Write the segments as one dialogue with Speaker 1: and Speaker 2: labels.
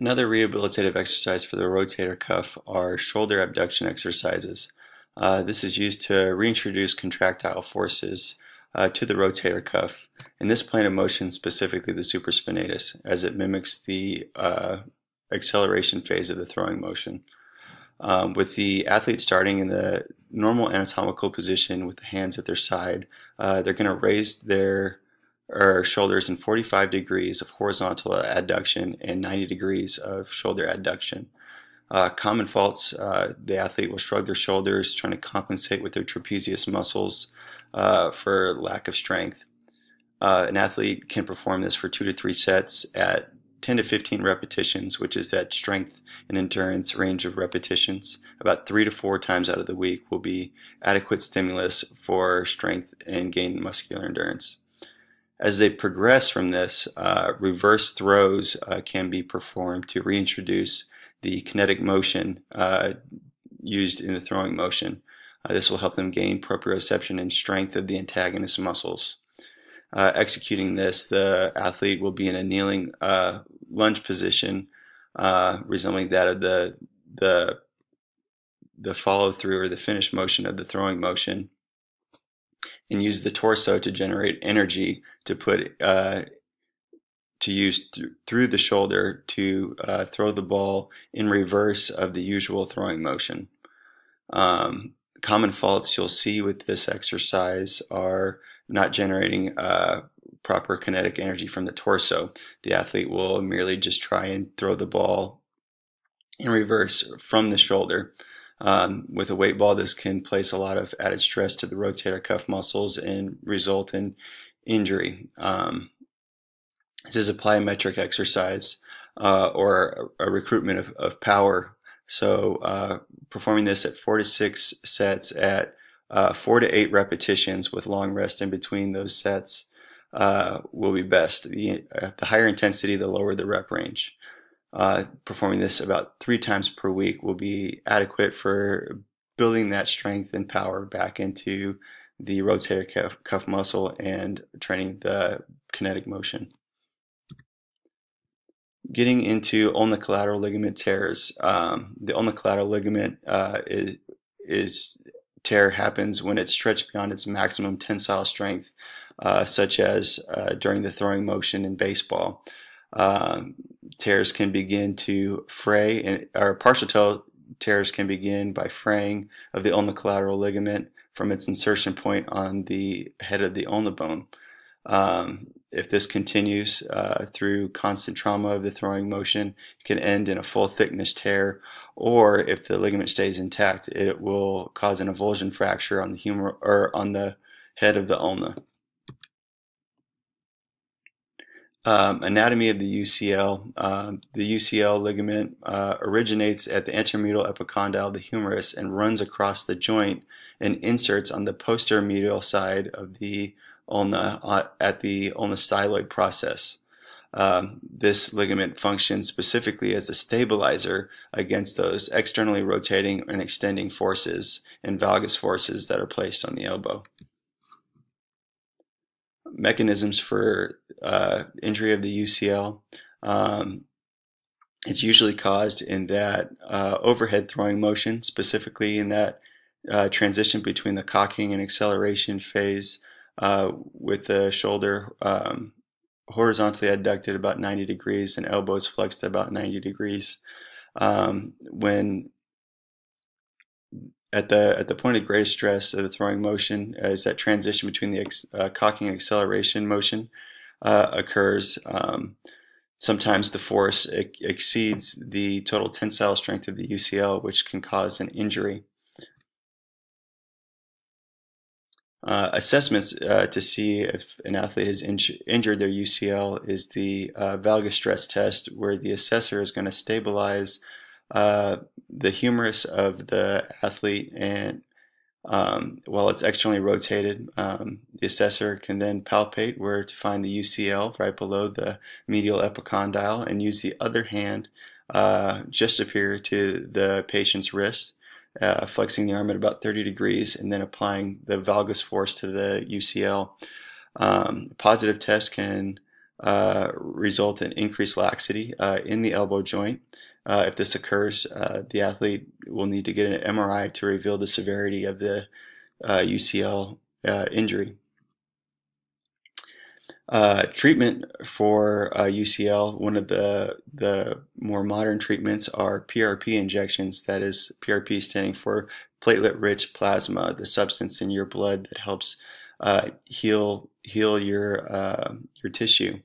Speaker 1: Another rehabilitative exercise for the rotator cuff are shoulder abduction exercises. Uh, this is used to reintroduce contractile forces uh, to the rotator cuff. In this plane of motion, specifically the supraspinatus, as it mimics the uh, acceleration phase of the throwing motion. Um, with the athlete starting in the normal anatomical position with the hands at their side, uh, they're going to raise their or shoulders in 45 degrees of horizontal adduction and 90 degrees of shoulder adduction. Uh, common faults, uh, the athlete will shrug their shoulders, trying to compensate with their trapezius muscles uh, for lack of strength. Uh, an athlete can perform this for two to three sets at 10 to 15 repetitions, which is that strength and endurance range of repetitions. About three to four times out of the week will be adequate stimulus for strength and gain muscular endurance. As they progress from this, uh, reverse throws uh, can be performed to reintroduce the kinetic motion uh, used in the throwing motion. Uh, this will help them gain proprioception and strength of the antagonist muscles. Uh, executing this, the athlete will be in a kneeling lunge position, resembling that of the the the follow through or the finish motion of the throwing motion and use the torso to generate energy to put uh, to use th through the shoulder to uh, throw the ball in reverse of the usual throwing motion. Um, common faults you'll see with this exercise are not generating uh, proper kinetic energy from the torso. The athlete will merely just try and throw the ball in reverse from the shoulder. Um, with a weight ball, this can place a lot of added stress to the rotator cuff muscles and result in injury. Um, this is a plyometric exercise uh, or a, recruitment of, of, power. So uh, performing this at four to six sets at uh, four to eight repetitions with long rest in between those sets uh, will be best. The, uh, the higher intensity, the lower the rep range uh, performing this about three times per week will be adequate for building that strength and power back into the rotator cuff, cuff muscle and training the kinetic motion. Getting into ulnar collateral ligament tears. Um, the ulnar collateral ligament uh, is, is, tear happens when it's stretched beyond its maximum tensile strength, uh, such as uh, during the throwing motion in baseball. Um, tears can begin to fray, and or partial tears can begin by fraying of the ulnar collateral ligament from its insertion point on the head of the ulna bone. Um, if this continues uh, through constant trauma of the throwing motion, it can end in a full thickness tear, or if the ligament stays intact, it will cause an avulsion fracture on the humor or on the head of the ulna. Um, anatomy of the UCL. Um, the UCL ligament uh, originates at the anteromedial epicondyle of the humerus and runs across the joint and inserts on the posterior medial side of the ulna uh, at the ulnostyloid process. Um, this ligament functions specifically as a stabilizer against those externally rotating and extending forces and valgus forces that are placed on the elbow mechanisms for uh, injury of the UCL. Um, it's usually caused in that uh, overhead throwing motion, specifically in that uh, transition between the cocking and acceleration phase uh, with the shoulder um, horizontally adducted about 90 degrees and elbows flexed about 90 degrees. Um, when at the at the point of greatest stress of the throwing motion uh, is that transition between the uh, cocking and acceleration motion uh, occurs. Um, sometimes the force exceeds the total tensile strength of the UCL, which can cause an injury. Uh, assessments uh, to see if an athlete has injured their UCL is the uh, valgus stress test, where the assessor is going to stabilize uh, the humerus of the athlete and um, while it's externally rotated, um, the assessor can then palpate where to find the UCL right below the medial epicondyle and use the other hand uh, just superior to the patient's wrist, uh, flexing the arm at about 30 degrees and then applying the valgus force to the UCL. Um, positive test can uh, result in increased laxity uh, in the elbow joint. Uh, if this occurs, uh, the athlete will need to get an MRI to reveal the severity of the UCL uh, injury. treatment for UCL, one of the, the more modern treatments are PRP injections, that is PRP standing for platelet-rich plasma, the substance in your blood that helps uh, heal heal your uh, your tissue.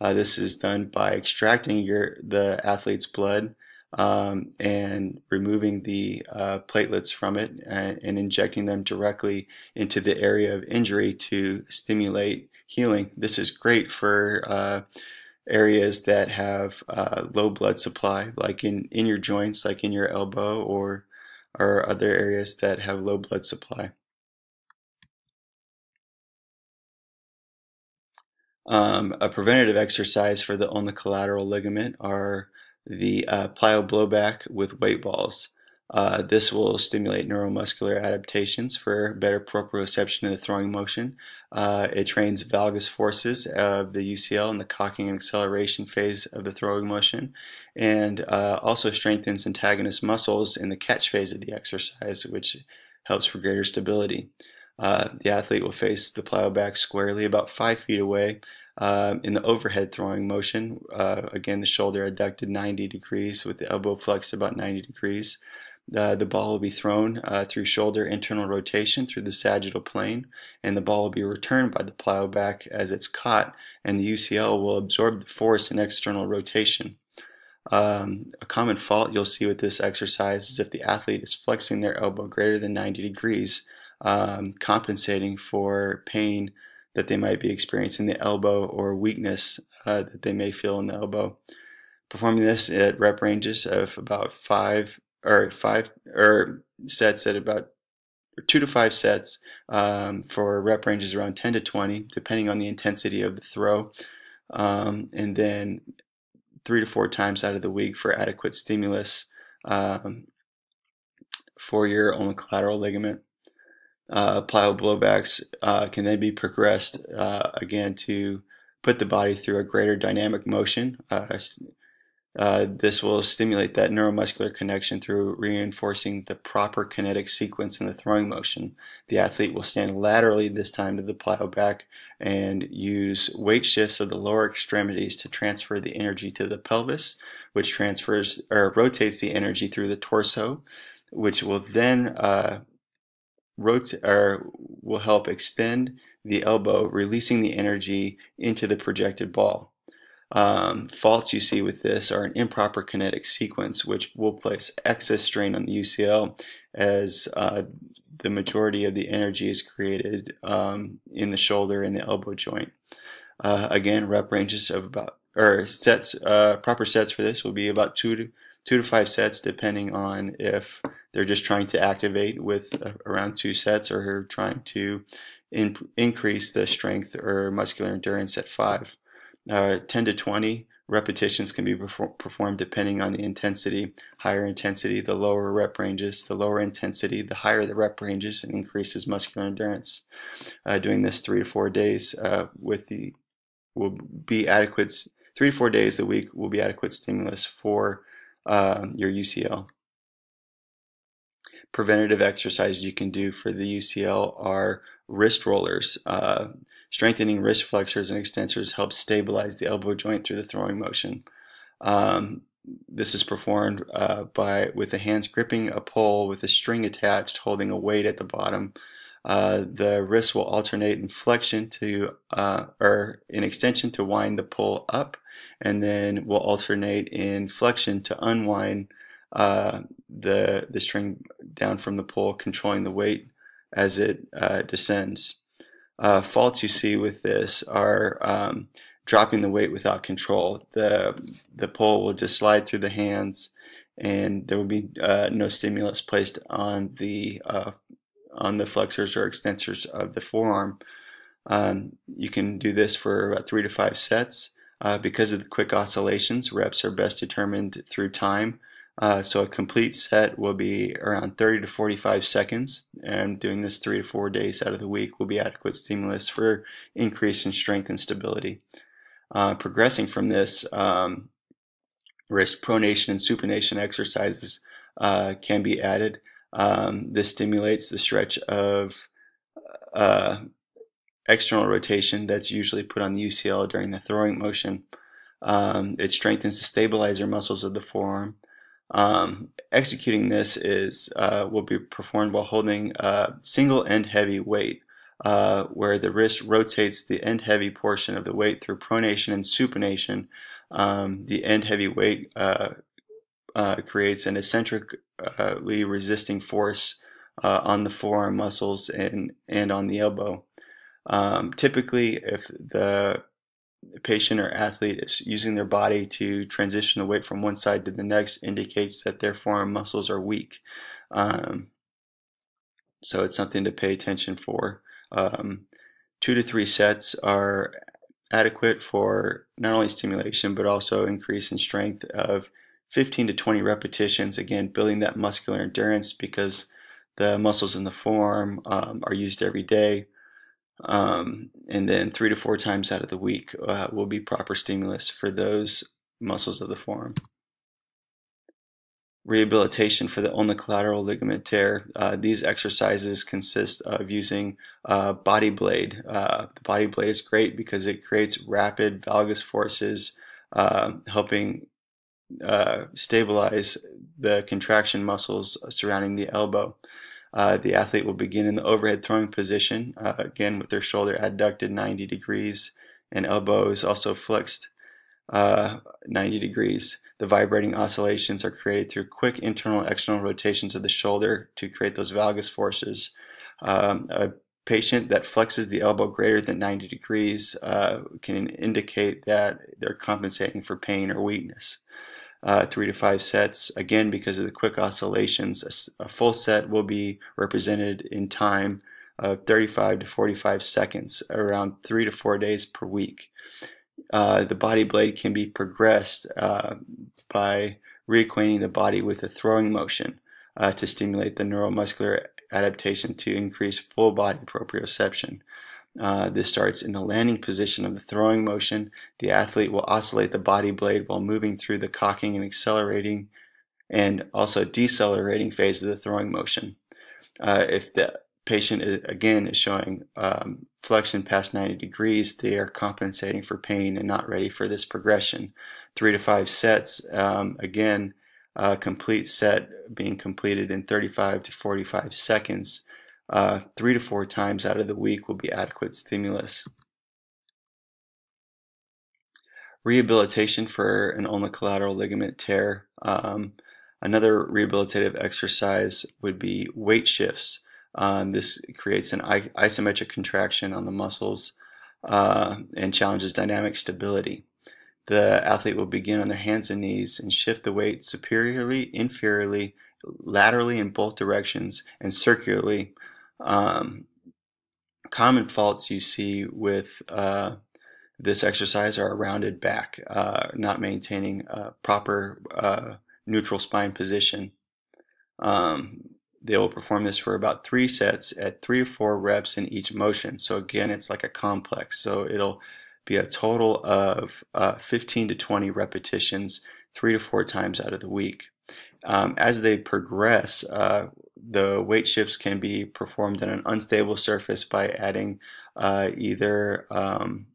Speaker 1: Uh, this is done by extracting your the athlete's blood um, and removing the uh, platelets from it and, and, injecting them directly into the area of injury to stimulate healing. This is great for uh, areas that have uh, low blood supply, like in, in your joints, like in your elbow or or other areas that have low blood supply. Um, a preventative exercise for the ulnar collateral ligament are the uh, plyo blowback with weight balls. Uh, this will stimulate neuromuscular adaptations for better proprioception in the throwing motion. Uh, it trains valgus forces of the UCL in the cocking and acceleration phase of the throwing motion, and uh, also strengthens antagonist muscles in the catch phase of the exercise, which helps for greater stability. Uh, the athlete will face the plyo back squarely about five feet away uh, in the overhead throwing motion. Uh, again, the shoulder adducted 90 degrees with the elbow flexed about 90 degrees. Uh, the ball will be thrown uh, through shoulder internal rotation through the sagittal plane, and the ball will be returned by the plyo back as it's caught, and the UCL will absorb the force in external rotation. Um, a common fault you'll see with this exercise is if the athlete is flexing their elbow greater than 90 degrees, um, compensating for pain that they might be experiencing the elbow or weakness uh, that they may feel in the elbow. Performing this at rep ranges of about five or five or sets at about two to five sets um, for rep ranges around 10 to 20, depending on the intensity of the throw, um, and then three to four times out of the week for adequate stimulus um, for ulnar collateral ligament uh, plyo blowbacks uh, can then be progressed uh, again to put the body through a greater dynamic motion. Uh, uh, this will stimulate that neuromuscular connection through reinforcing the proper kinetic sequence in the throwing motion. The athlete will stand laterally this time to the plyo back and use weight shifts of the lower extremities to transfer the energy to the pelvis, which transfers or rotates the energy through the torso, which will then rotate or will help extend the elbow, releasing the energy into the projected ball. Um, faults you see with this are an improper kinetic sequence, which will place excess strain on the UCL as uh, the majority of the energy is created um, in the shoulder and the elbow joint. Uh, again, rep ranges of about or sets uh, proper sets for this will be about two to two to five sets, depending on if they're just trying to activate with uh, around two sets or trying to in, increase the strength or muscular endurance at five. Uh, 10 to 20 repetitions can be performed depending on the intensity. Higher intensity, the lower rep ranges. The lower intensity, the higher the rep ranges, and increases muscular endurance. Uh, doing this three to four days uh, with the will be adequate. Three to four days a week will be adequate stimulus for uh, your UCL. Preventative exercises you can do for the UCL are wrist rollers. Uh, strengthening wrist flexors and extensors helps stabilize the elbow joint through the throwing motion. Um, this is performed uh, by with the hands gripping a pole with a string attached, holding a weight at the bottom. Uh, the wrist will alternate in flexion to uh, or in extension to wind the pole up and then we'll alternate in flexion to unwind uh, the, the string down from the pole, controlling the weight as it uh, descends. Uh, faults you see with this are um, dropping the weight without control. The, the pole will just slide through the hands and there will be no stimulus placed on the on the flexors or extensors of the forearm. Um, you can do this for about three to five sets. Uh, because of the quick oscillations, reps are best determined through time. Uh, so a complete set will be around 30 to 45 seconds, and doing this three to four days out of the week will be adequate stimulus for increase in strength and stability. Uh, progressing from this, um, wrist pronation and supination exercises uh, can be added. Um, this stimulates the stretch of uh, external rotation that's usually put on the UCL during the throwing motion. Um, it strengthens the stabilizer muscles of the forearm. Um, executing this is uh, will be performed while holding a single end heavy weight, uh, where the wrist rotates the end heavy portion of the weight through pronation and supination. Um, the end heavy weight uh, uh creates an eccentrically resisting force uh, on the forearm muscles and and on the elbow. Um, typically, if the patient or athlete is using their body to transition the weight from one side to the next indicates that their forearm muscles are weak. Um, so it's something to pay attention for. Um, two to three sets are adequate for not only stimulation but also increase in strength of 15 to 20 repetitions. Again, building that muscular endurance because the muscles in the forearm um, are used every day. Um, and then three to four times out of the week uh, will be proper stimulus for those muscles of the forearm. Rehabilitation for the ulnar collateral ligament tear. Uh, these exercises consist of using uh, body blade. Uh, the body blade is great because it creates rapid valgus forces, uh, helping uh, stabilize the contraction muscles surrounding the elbow. Uh, the athlete will begin in the overhead throwing position, uh, again with their shoulder adducted 90 degrees and elbows also flexed uh, 90 degrees. The vibrating oscillations are created through quick internal external rotations of the shoulder to create those valgus forces. Um, a patient that flexes the elbow greater than 90 degrees uh, can indicate that they're compensating for pain or weakness uh, three to five sets. Again, because of the quick oscillations, a, a, full set will be represented in time of 35 to 45 seconds, around three to four days per week. Uh, the body blade can be progressed uh, by reacquainting the body with a throwing motion uh, to stimulate the neuromuscular adaptation to increase full body proprioception. Uh, this starts in the landing position of the throwing motion. The athlete will oscillate the body blade while moving through the cocking and accelerating and also decelerating phase of the throwing motion. Uh, if the patient is, again is showing um, flexion past 90 degrees, they are compensating for pain and not ready for this progression. Three to five sets, um, again, a complete set being completed in 35 to 45 seconds uh, three to four times out of the week will be adequate stimulus. Rehabilitation for an ulnar collateral ligament tear. Um, another rehabilitative exercise would be weight shifts. Um, this creates an isometric contraction on the muscles uh, and challenges dynamic stability. The athlete will begin on their hands and knees and shift the weight superiorly, inferiorly, laterally in both directions, and circularly um, common faults you see with uh, this exercise are a rounded back, uh, not maintaining a proper uh, neutral spine position. Um, they will perform this for about three sets at three to four reps in each motion. So again, it's like a complex. So it'll be a total of uh, 15 to 20 repetitions, three to four times out of the week. Um, as they progress, uh, the weight shifts can be performed on an unstable surface by adding uh, either um,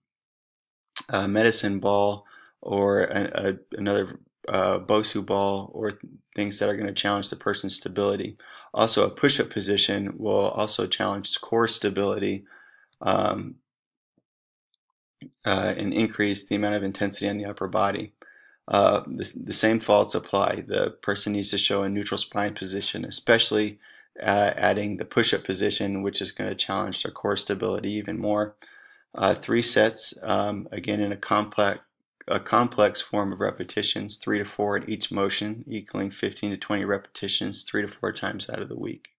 Speaker 1: a medicine ball or a, another uh, Bosu ball or things that are going to challenge the person's stability. Also, a push-up position will also challenge core stability um, uh, and increase the amount of intensity on the upper body. Uh, the, the, same faults apply. The person needs to show a neutral spine position, especially uh, adding the push-up position, which is going to challenge their core stability even more. Uh, three sets, um, again in a complex, a complex form of repetitions, three to four in each motion, equaling 15 to 20 repetitions, three to four times out of the week.